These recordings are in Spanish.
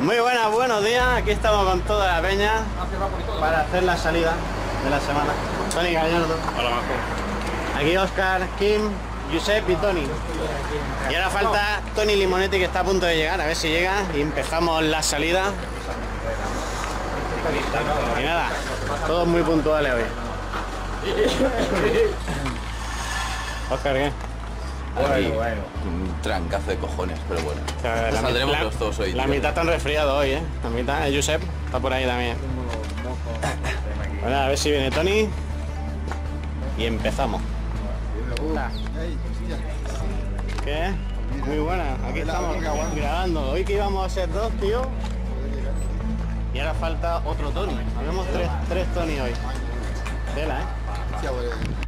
Muy buenas, buenos días. Aquí estamos con toda la peña para hacer la salida de la semana. Tony Gallardo. Hola, Marco. Aquí Oscar, Kim, Josep y Tony. Y ahora falta Tony Limonetti que está a punto de llegar. A ver si llega y empezamos la salida. Y nada, todos muy puntuales hoy. Oscar, ¿qué? Bueno, bueno. Un trancazo de cojones, pero bueno. La, la- Saldremos la- los dos hoy. La tío. mitad están resfriados hoy, ¿eh? La mitad, eh, Josep está por ahí también. Bueno, a ver si viene Tony. Y empezamos. ¿Qué? Muy buena, aquí estamos grabando. Hoy que íbamos a ser dos, tío. Y ahora falta otro Tony. Habemos tres, tres Tony hoy. Tela, ¿eh?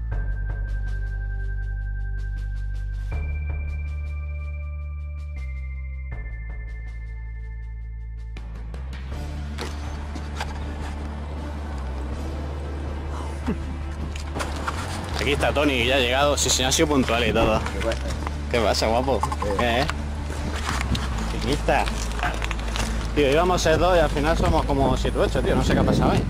Aquí está Tony, ya ha llegado. Sí, sí, ha sido puntual y todo. ¿Qué pasa, guapo? ¿Qué es? Aquí está. Tío, íbamos a ser dos y al final somos como 7 o 8, tío. No sé qué ha pasado hoy.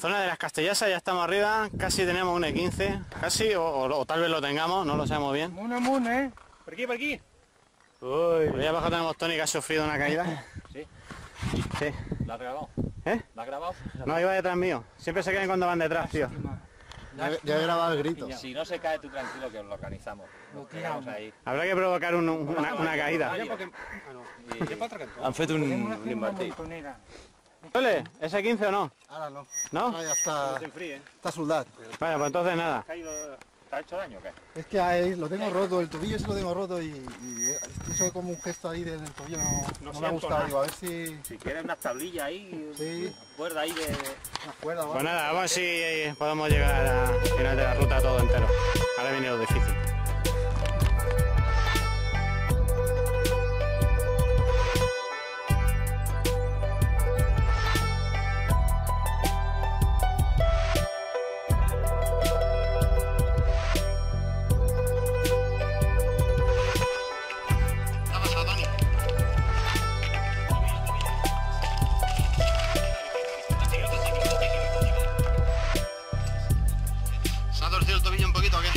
Zona de las Castellasas ya estamos arriba, casi tenemos un E15, casi, o, o- o tal vez lo tengamos, no lo sabemos bien. Muna, muna, ¿eh? Por aquí, por aquí. Por ahí abajo tenemos Tony que ha sufrido una caída. Sí. Sí. ¿La has grabado? ¿Eh? ¿La has grabado? No, iba detrás mío. Siempre se caen cuando van detrás, tío. Ya, ya he grabado el grito. Si no se cae tú tranquilo que lo organizamos. Lo tiramos ahí. Habrá que provocar un- un- una, una caída. Han fet un, un. ¿Duele? ¿Ese 15 o no? Ahora no. ¿No? Ahora ya está, está soldado. Vale, pues entonces nada. ¿Te ha hecho daño o qué? Es que ahí lo tengo roto, el tobillo sí lo tengo roto y, y hizo como un gesto ahí del tobillo, no, no me ha gustado. Digo, a ver si Si quieres unas tablillas ahí, Sí. cuerda ahí de... me acuerdo. Pues nada, vamos a ver si podemos llegar al final de la ruta todo entero. Ahora viene lo difícil. tobillo un poquito, ¿o qué?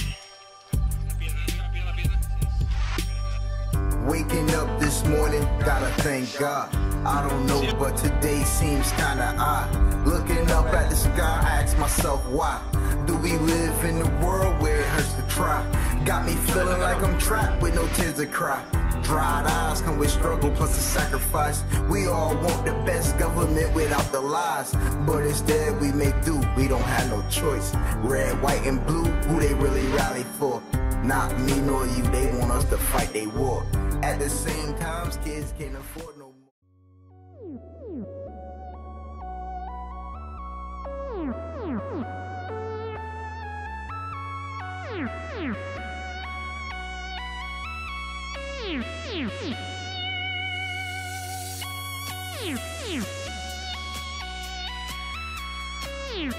Waking up this morning, gotta thank God. I don't know, but today seems kinda odd. Looking up at the sky, I ask myself why. Do we live in a world where it hurts to try? Got me feeling like I'm trapped with no tears to cry. Dried eyes come with struggle plus the sacrifice. We all want the best government without the lies. But instead we make do, we don't have no choice. Red, white, and blue, who they really rally for? Not me nor you, they want us to fight they war. At the same time, kids can't afford no Ya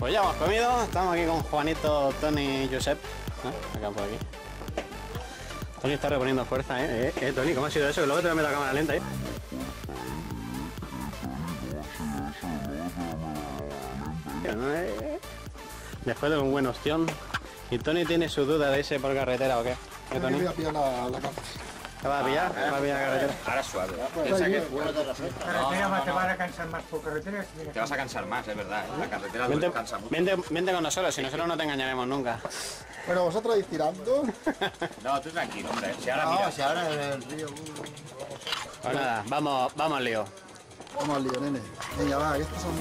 Pues ya hemos comido, estamos aquí con Juanito, Tony y Josep. ¿no? Acá por aquí. Tony está reponiendo fuerza, ¿eh? ¿eh? eh, Tony, ¿cómo ha sido eso? Que luego te voy a meter la cámara lenta, ¿eh? Eh, Después de un buen opción. ¿Y Tony tiene su duda de ese por carretera o qué? ¿Qué, Yo Tony? voy a pillar la, la carta. ¿Te va a pillar? ¿Te va a pillar la carretera? Ahora suave. Te. Carretera más te van a cansar más por carretera. Te vas a cansar más, es verdad. La carretera Vente, cansa mucho. vente, vente con nosotros, si nosotros no te engañaremos nunca. Bueno, vosotros ir tirando. No, tú tranquilo, hombre. Si ahora mira, si ahora el río. uh, Pues nada, vamos, vamos al lío. Vamos al lío, nene. Venga, va, que estos son